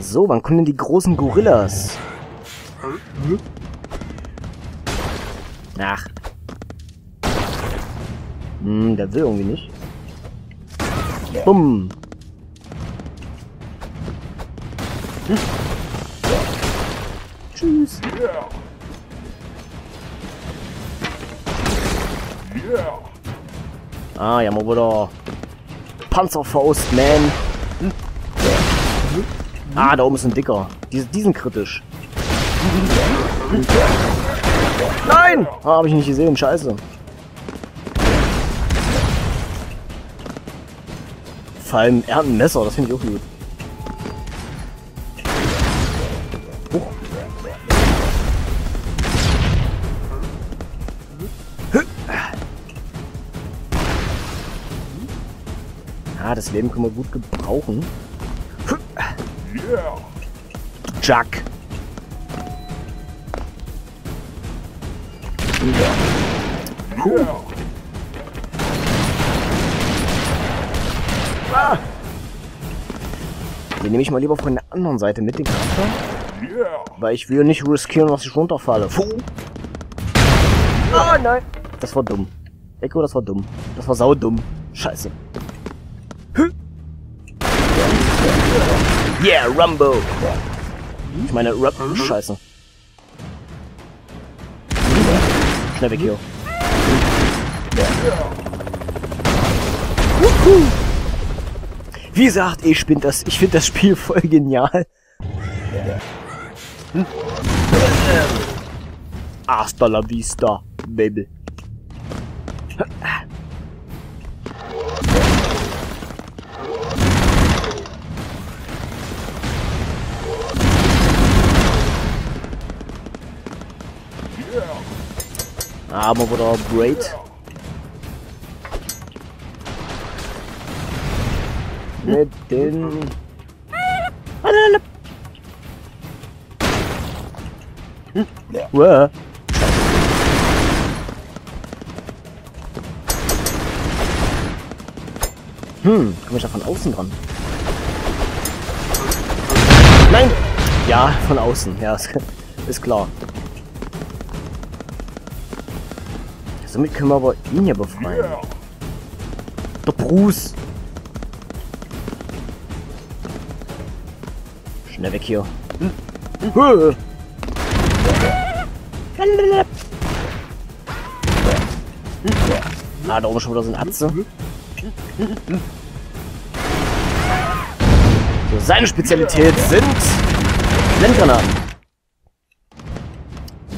So, wann kommen denn die großen Gorillas? Ach. Hm, der will irgendwie nicht. Bumm. Hm. Tschüss. Ah, ja, wieder Panzerfaust, man. Ah, da oben ist ein dicker. Die, die sind kritisch. Nein! Ah, hab ich nicht gesehen. Scheiße. Vor allem, er hat ein Messer. Das finde ich auch gut. Ah, das Leben können wir gut gebrauchen. Jack. Puh. Ah. Den nehme ich mal lieber von der anderen Seite mit, den Charakter. Weil ich will nicht riskieren, dass ich runterfalle. Puh. Oh nein. Das war dumm. Echo, das war dumm. Das war saudumm. Scheiße. Yeah, Rumbo. Ich meine, Rumbo. Scheiße. Schnell weg hier. Wie gesagt, ich bin das, ich finde das Spiel voll genial. Hasta la vista, baby. Aber wieder Braid. Mit den... Wow. Hm, komme ich da von außen dran? Nein! Ja, von außen. Ja, ist, ist klar. Somit können wir aber ihn ja befreien. Der Bruce! Schnell weg hier. Hm. Ah, da oben schon wieder so ein Atze. So, seine Spezialität sind Blendgranaten.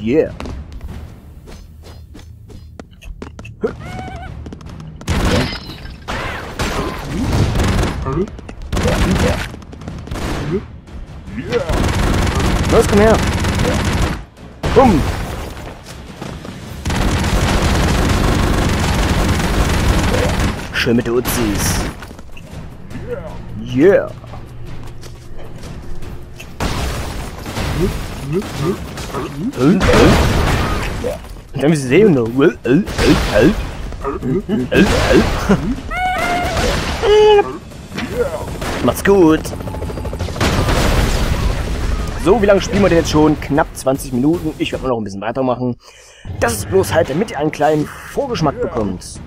Yeah. Los, komm her. Bumm. Schön mit der Uzis. Yeah. Und dann müssen sie sehen, noch. Macht's gut. So, wie lange spielen wir denn jetzt schon? Knapp 20 Minuten. Ich werde noch ein bisschen weitermachen. Das ist bloß halt, damit ihr einen kleinen Vorgeschmack bekommt.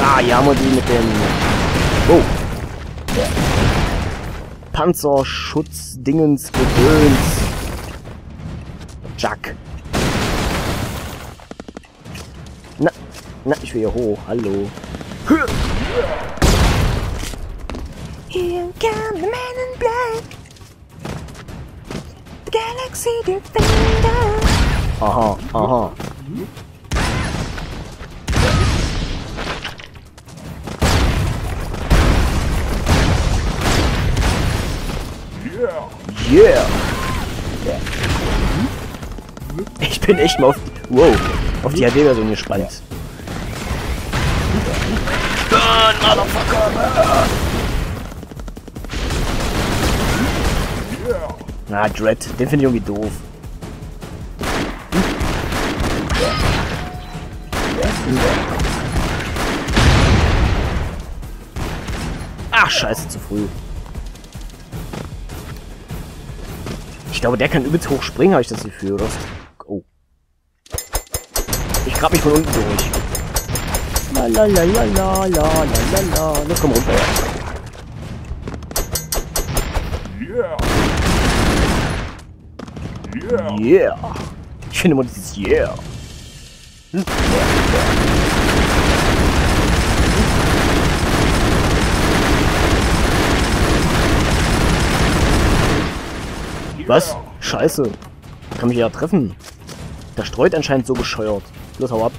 Ah, hier haben wir die mit dem... Oh. Panzerschutz-Dingens Gedöns. Jack. Na, na, ich will hier hoch. Hallo. Here comes the man in black. The Galaxy Defender. Aha, aha. Yeah. Ich bin echt mal auf, wow, auf die HD-Version gespannt. Burn, Motherfucker! Na, Dread, den finde ich irgendwie doof. Ach, scheiße, zu früh. Ich glaube, der kann übelst hoch springen, habe ich das Gefühl, oder? grab mich von unten durch. La la la la la la la la. Los komm runter. Ja. Yeah. Yeah. Ich finde immer dieses Yeah. Hm? Was? Scheiße. Kann mich ja treffen. Der streut anscheinend so bescheuert. Los, hau ab.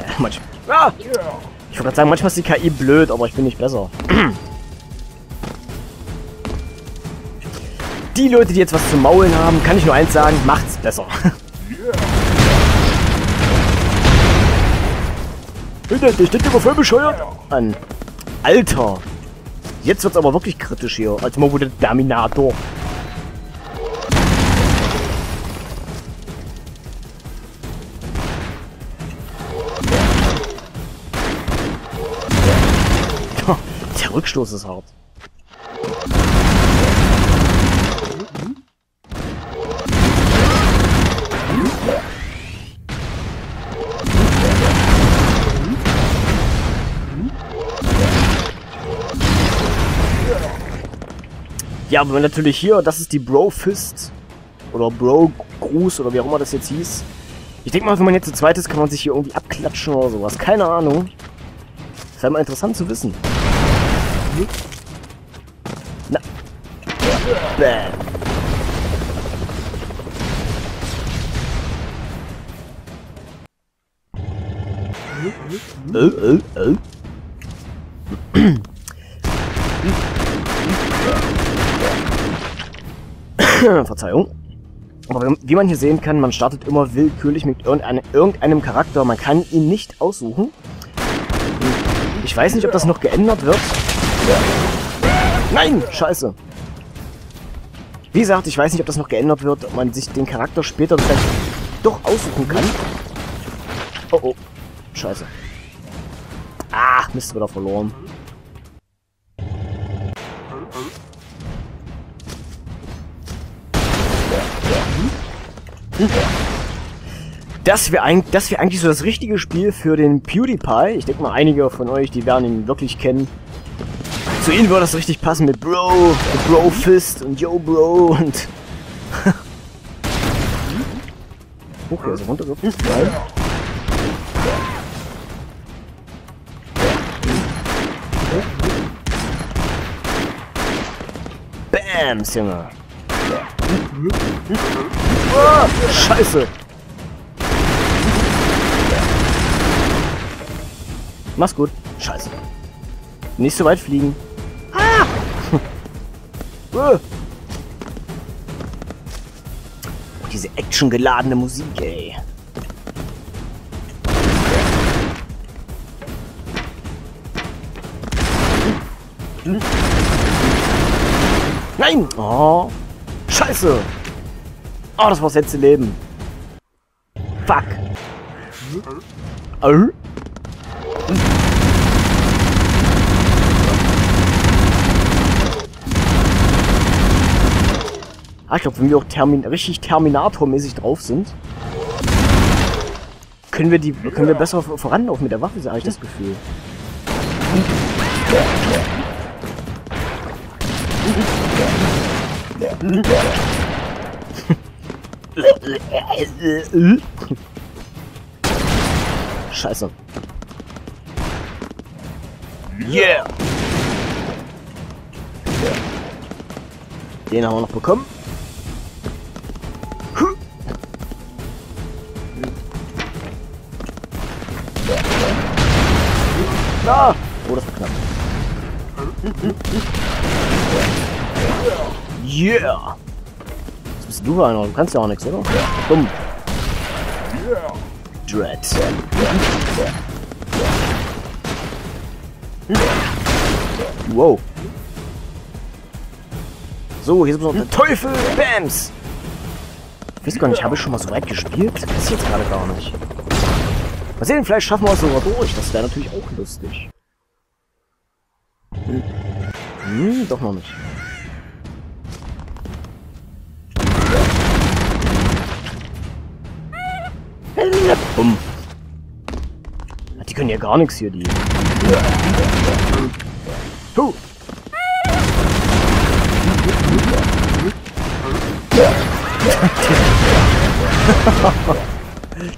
Ja, manch ah! Ich wollte gerade sagen, manchmal ist die KI blöd, aber ich bin nicht besser. Die Leute, die jetzt was zu maulen haben, kann ich nur eins sagen, macht's besser. Der, der steht immer voll bescheuert an. Alter. Jetzt wird's aber wirklich kritisch hier. Als mal wurde Terminator. Der Rückstoß ist hart. Ja, aber natürlich hier, das ist die Bro Fist. Oder Bro Gruß oder wie auch immer das jetzt hieß. Ich denke mal, wenn man jetzt zu zweit ist, kann man sich hier irgendwie abklatschen oder sowas. Keine Ahnung. Das wäre mal interessant zu wissen. Na. Bam. Äh, äh, äh. Verzeihung. Aber wie man hier sehen kann, man startet immer willkürlich mit irgendeine, irgendeinem Charakter. Man kann ihn nicht aussuchen. Ich weiß nicht, ob das noch geändert wird. Nein! Scheiße. Wie gesagt, ich weiß nicht, ob das noch geändert wird, ob man sich den Charakter später vielleicht doch aussuchen kann. Oh oh. Scheiße. Ah, Mist, wieder verloren. Das wäre das wär eigentlich so das richtige Spiel für den PewDiePie. Ich denke mal, einige von euch, die werden ihn wirklich kennen. Zu ihnen würde das richtig passen mit Bro, mit Bro Fist und Yo Bro und... Hoch, hier ist er runtergefallen. Bams, Junge. Scheiße. Mach's gut. Scheiße. Nicht so weit fliegen. Ah! uh. Diese actiongeladene Musik, ey. Nein! Oh. Scheiße! Oh, das war das letzte Leben. Fuck. Oh. Ah, ich glaube, wenn wir auch Termin richtig Terminator-mäßig drauf sind, können wir die können wir besser voranlaufen mit der Waffe, habe ich das Gefühl. Scheiße. Yeah! Den haben wir noch bekommen. Ah! Oh, das war knapp. Yeah! Was bist du für einer? Du kannst ja auch nichts, oder? Dumm. Dread. Wow. So, hier ist noch der Teufel. Bams! Ich weiß gar nicht, habe ich schon mal so weit gespielt? Das ist jetzt gerade gar nicht. Mal sehen, vielleicht schaffen wir es sogar durch. Das wäre natürlich auch lustig. Hm, doch noch nicht. Bumm. Die können ja gar nichts hier, die.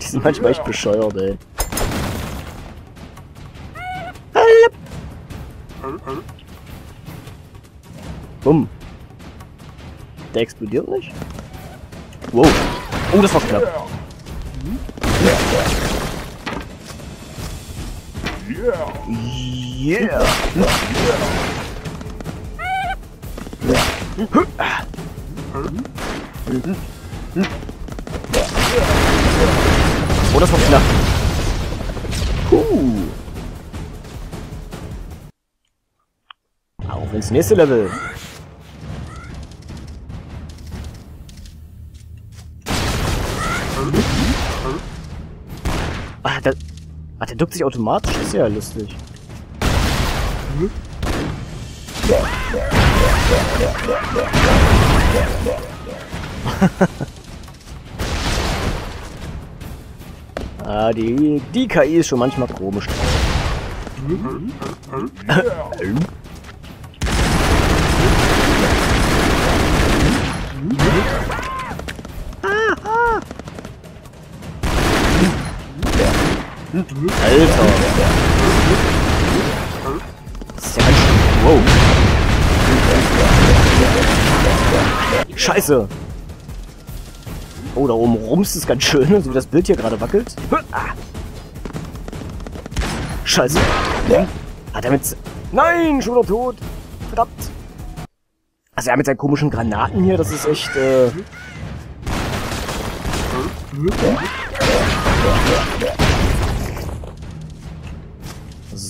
Die sind manchmal echt bescheuert, ey. Bumm. Der explodiert nicht? Wow. Oh, das war knapp. Yeah. Oh, das war knapp. Puh. Auf ins nächste Level. Der, ah, der duckt sich automatisch. ist ja lustig. ah, die, die KI ist schon manchmal komisch. Alter. Das ist ja ganz schön. Wow. Scheiße. Oh, da oben rumst es ganz schön, so wie das Bild hier gerade wackelt. Scheiße. Hat er mit... Nein, schon wieder tot. Verdammt. Also er mit seinen komischen Granaten hier, das ist echt... Äh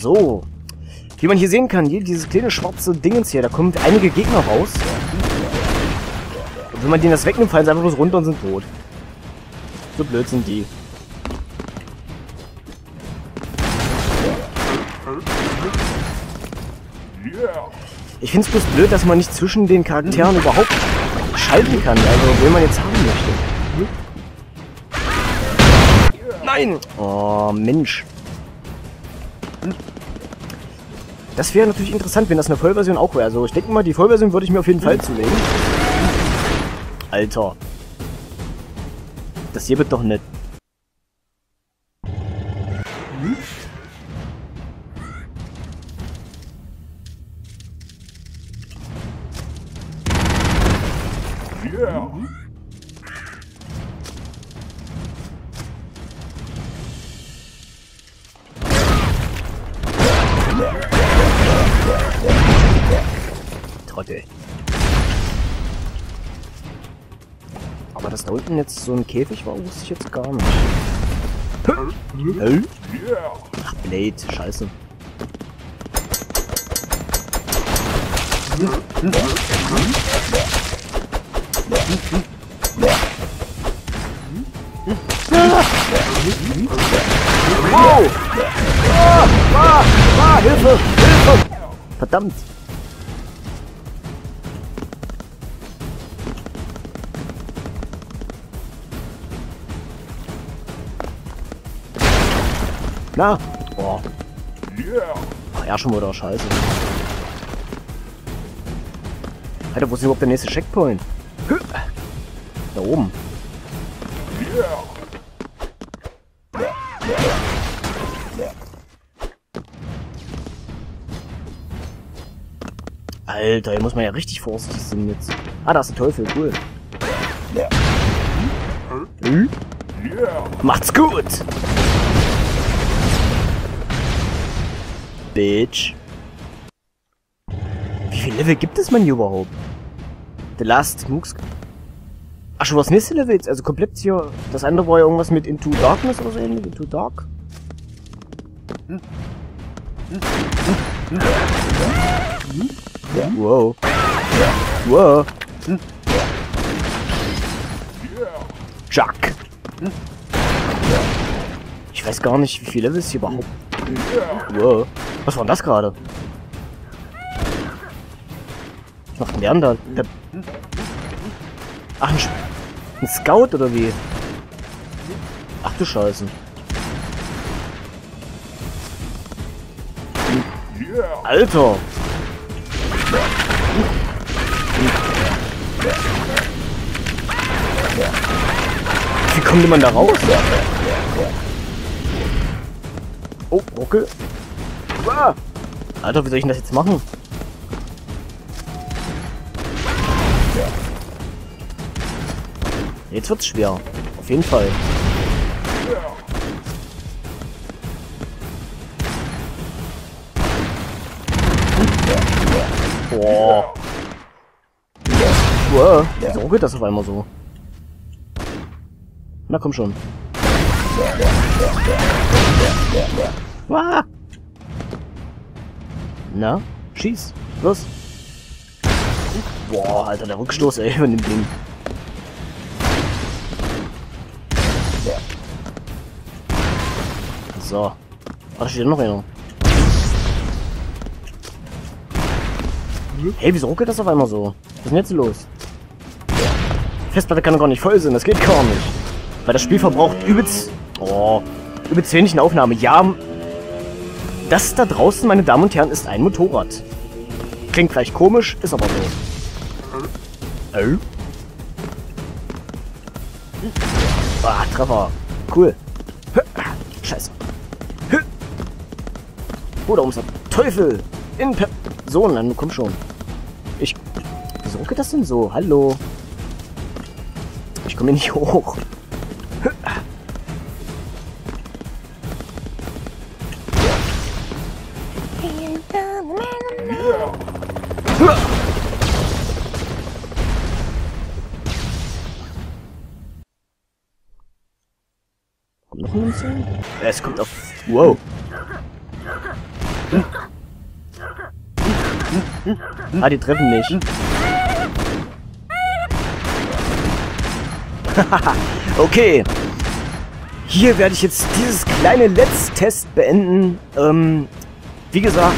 so. Wie man hier sehen kann, hier dieses kleine schwarze Dingens hier, da kommen einige Gegner raus. Und wenn man denen das wegnimmt, fallen sie einfach bloß runter und sind tot. So blöd sind die. Ich finde es bloß blöd, dass man nicht zwischen den Charakteren überhaupt schalten kann, also wenn man jetzt haben möchte. Nein! Oh, Mensch. Das wäre natürlich interessant, wenn das eine Vollversion auch wäre. Also ich denke mal, die Vollversion würde ich mir auf jeden Fall zulegen. Alter. Das hier wird doch nicht. Trottel. Aber dass da unten jetzt so ein Käfig war, wusste ich jetzt gar nicht. Ach, Blade, scheiße. Wow! Hilfe! Hilfe! Verdammt! Na? Boah. Ach, ja, schon wieder scheiße. Alter, wo ist überhaupt der nächste Checkpoint? Da oben. Alter, hier muss man ja richtig vorsichtig sein jetzt. Ah, da ist der Teufel, cool. Hm? Macht's gut! Bitch. Wie viele Level gibt es man hier überhaupt? The Last Mooks. Ach, schon was nächste Level jetzt? Also komplett hier. Das andere war ja irgendwas mit Into Darkness oder so ähnlich. Into Dark. Wow. Wow. Chuck. Ich weiß gar nicht, wie viele Levels hier überhaupt. Wow. Was war denn das gerade? macht denn der da? Der Ach, ein, Sch ein Scout oder wie? Ach du Scheiße. Alter! Kommt man da raus? Oh, Ruckel. Alter, wie soll ich denn das jetzt machen? Jetzt wird's schwer. Auf jeden Fall. Boah. Wow. So geht das auf einmal so. Na komm schon. Ah. Na, schieß. Los. Boah, Alter, der Rückstoß, ey, von dem Ding. So. Ach, steht noch einer. Hey, wieso ruckelt das auf einmal so? Was ist denn jetzt los? Festplatte kann doch gar nicht voll sein, das geht gar nicht. Weil das Spiel verbraucht übelst... Oh, übelst wenig in Aufnahme. Ja, das da draußen, meine Damen und Herren, ist ein Motorrad. Klingt vielleicht komisch, ist aber so. Äh? Ah, Treffer. Cool. Scheiße. Oh, da oben ist der Teufel. In Person. Dann komm schon. Ich... Wieso geht das denn so? Hallo? Ich komme hier nicht hoch. Es kommt auf... Wow. Ah, die treffen nicht. okay. Hier werde ich jetzt dieses kleine Let's Test beenden. Ähm, wie gesagt,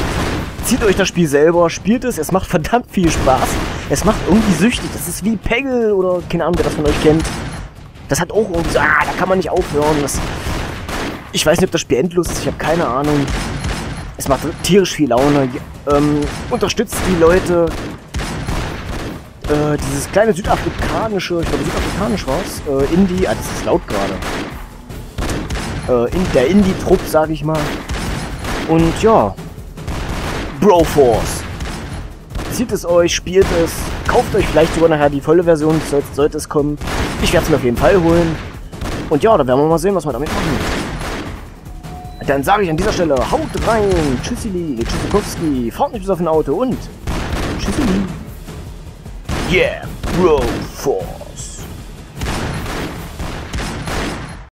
zieht euch das Spiel selber, spielt es, es macht verdammt viel Spaß. Es macht irgendwie süchtig. Das ist wie Peggle oder keine Ahnung, wer das von euch kennt. Das hat auch irgendwie so, ah, da kann man nicht aufhören. Das, ich weiß nicht, ob das Spiel endlos ist, ich habe keine Ahnung. Es macht tierisch viel Laune. Ähm, unterstützt die Leute. Äh, dieses kleine südafrikanische, ich glaube südafrikanisch war es, äh, Indie, ah, das ist laut gerade. Äh, in, der Indie-Trupp, sag ich mal. Und ja, Broforce. Zieht es euch, spielt es, kauft euch vielleicht sogar nachher die volle Version, sollte, sollte es kommen. Ich werde es mir auf jeden Fall holen. Und ja, da werden wir mal sehen, was wir damit machen. Dann sage ich an dieser Stelle, haut rein, tschüssili, tschüssikowski, fahrt nicht bis auf ein Auto und tschüssili. Yeah, Bro 4.